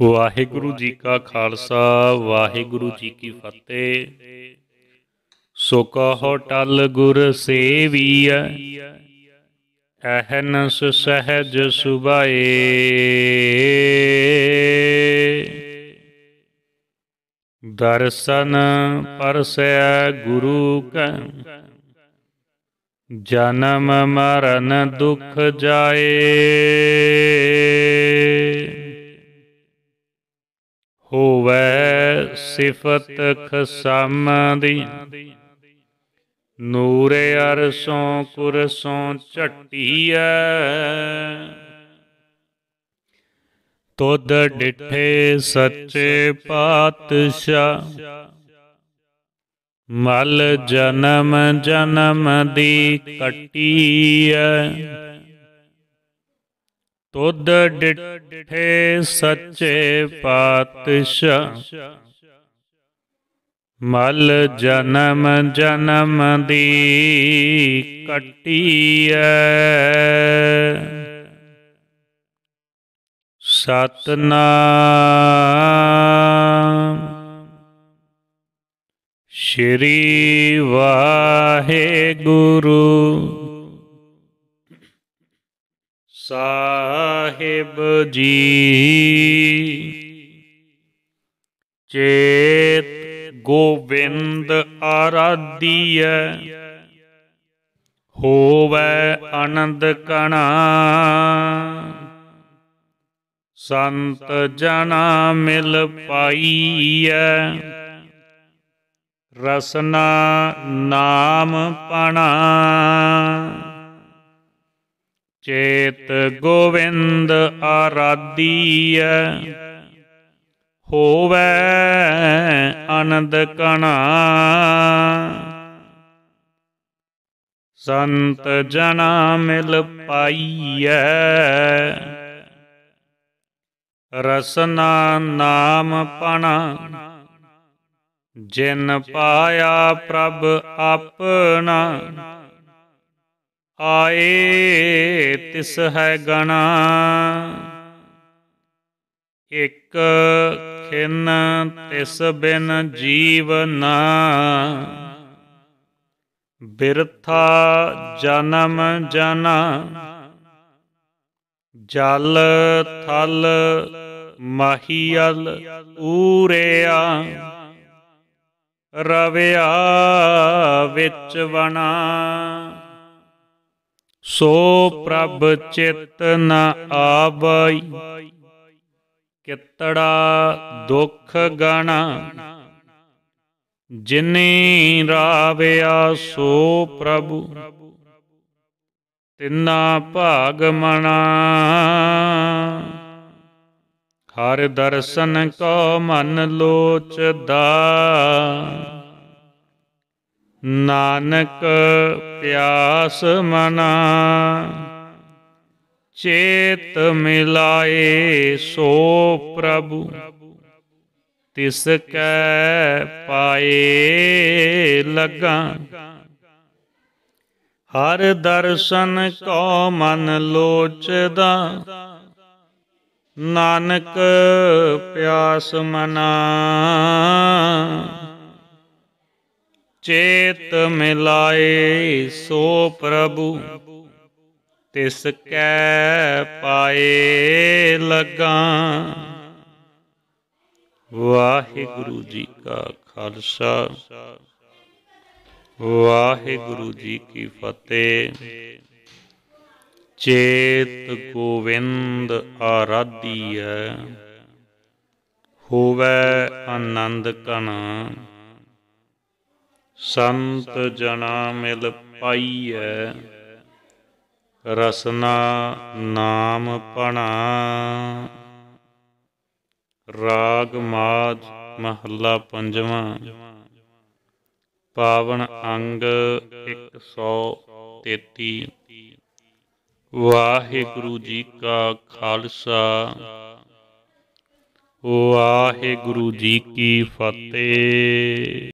ਵਾਹਿਗੁਰੂ ਜੀ ਕਾ ਖਾਲਸਾ, ਵਾਹਿਗੁਰੂ ਜੀ ਕੀ ਫਤਿਹ। ਸੋ ਕਹੋ ਟਲ ਗੁਰ ਸੇਵੀਐ ਅਹਨਸ ਸਹਿਜ ਸੁਭਾਏ। ਦਰਸ਼ਨ ਪਰਸੈ ਗੁਰੂ ਕੈ, ਜਨਮ ਮਰਨ ਦੁਖ ਜਾਏ। ਹੋਵੇ ਸਿਫਤ ਖਸਮ ਦੀ। ਨੂਰ ਅਰਸੋਂ ਕੁਰਸੋਂ ਝਟੀਐ। ਤੁਧ ਡਿਠੇ ਸੱਚੇ ਪਾਤਸ਼ਾਹ। ਮਲ ਜਨਮ ਜਨਮ ਦੀ ਕਟੀਐ। ਤੁਧ ਡਿਠੇ ਸੱਚੇ ਪਾਤਸ਼ਾਹ। ਮਲ ਜਨਮ ਜਨਮ ਦੀ ਕਟੀਐ। ਸਤਨਾਮ। ਸ਼੍ਰੀ ਵਾਹਿਗੁਰੂ। ਸਾਹਿਬ ਜੀ। ਚੇਤ ਗੋਬਿੰਦ ਆਰਾਧੀਐ, ਹੋਵੇ ਆਨੰਦ ਕਣਾ। ਸੰਤ ਜਨਾ ਮਿਲ ਪਾਈਐ, ਰਸਨਾ ਨਾਮ ਪਣਾ। ਚੇਤ ਗੋਵਿੰਦ ਆਰਾਧੀਐ। ਹੋਵੈ ਆਨੰਦ ਕਣਾ। ਸੰਤ ਜਨਾ ਮਿਲ ਪਾਈਐ। ਰਸਨਾ ਨਾਮ ਪਣਾ। ਜਿਨ ਪਾਇਆ ਪ੍ਰਭ ਆਪਣਾ। ਆਏ ਤਿਸ ਹੈ ਗਣਾ। ਇਕ ਖਿਨ ਤਿਸ ਬਿਨ ਜੀਵਨਾ ਬਿਰਥਾ ਜਨਮ ਜਨਾ। ਜਲ ਥਲ ਮਹੀਲ ਊਰਿਆ। ਰਵਿਆ ਵਿੱਚ ਵਣਾ। ਸੋ ਪ੍ਰਭ ਚਿਤ ਨ ਆਵਈ। ਕਿਤੜਾ ਦੁਖ ਗਣਾ। ਜਿਨੀ ਰਾਵਿਆ ਸੋ ਪ੍ਰਭੂ। ਤਿਨਾ ਭਾਗ ਮਣਾ। ਹਰ ਦਰਸ਼ਨ ਕੋ ਮਨ ਲੋਚਦਾ। ਨਾਨਕ ਪਿਆਸ ਮਨਾ, ਚੇਤ ਮਿਲਾਏ ਸੋ ਪ੍ਰਭੂ, ਤਿਸ ਕੈ ਪਾਏ ਲਗਾ। ਹਰ ਦਰਸ਼ਨ ਕੋ ਮਨ ਲੋਚਦਾ, ਨਾਨਕ ਪਿਆਸ ਮਨਾ। ਚੇਤ ਮਿਲਾਏ ਸੋ ਪ੍ਰਭੂ, ਤਿਸ ਕੈ ਪਾਏ ਲਗਾ। ਵਾਹਿਗੁਰੂ ਜੀ ਕਾ ਖਾਲਸਾ, ਵਾਹਿਗੁਰੂ ਜੀ ਕੀ ਫਤਿਹ। ਚੇਤ ਗੋਵਿੰਦ ਆਰਾਧੀਐ ਹੋਵੇ ਆਨੰਦ ਕਣਾ ਸੰਤ ਜਨਾ ਮਿਲ ਪਾਈਐ, ਰਸਨਾ ਨਾਮ ਪਣਾ। ਰਾਗ ਮਾਜ ਮਹੱਲਾ ਪੰਜਵਾਂ, ਪਾਵਨ ਅੰਗ 133 ਵਾਹਿਗੁਰੂ ਜੀ ਕਾ ਖਾਲਸਾ, ਵਾਹਿਗੁਰੂ ਜੀ ਕੀ ਫਤਿਹ।